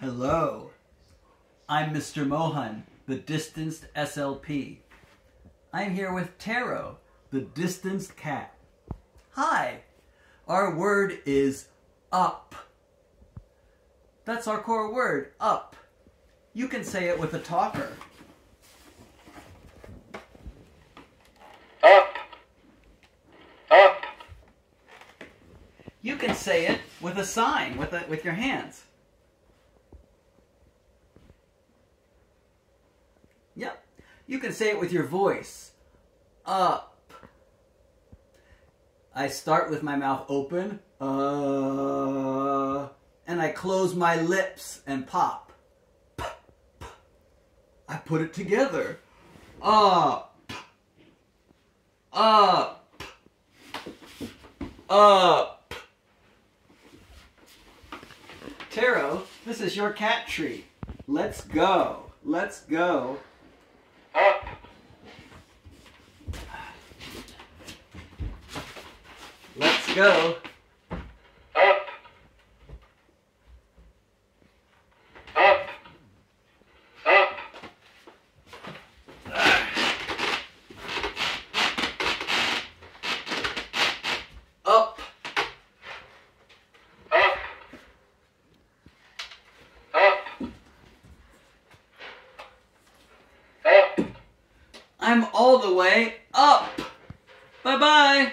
Hello. I'm Mr. Mohan, the distanced SLP. I'm here with Taro, the distanced cat. Hi. Our word is up. That's our core word, up. You can say it with a talker. Up. Up. You can say it with a sign, with, a, with your hands. Yep. You can say it with your voice. Up. I start with my mouth open. Uh, and I close my lips and pop. I put it together. Up. Up. Up. Taro, this is your cat treat. Let's go. Let's go. Up. Let's go. Up. Up. Up. Up. Up. Up. Up. I'm all the way up. Bye bye.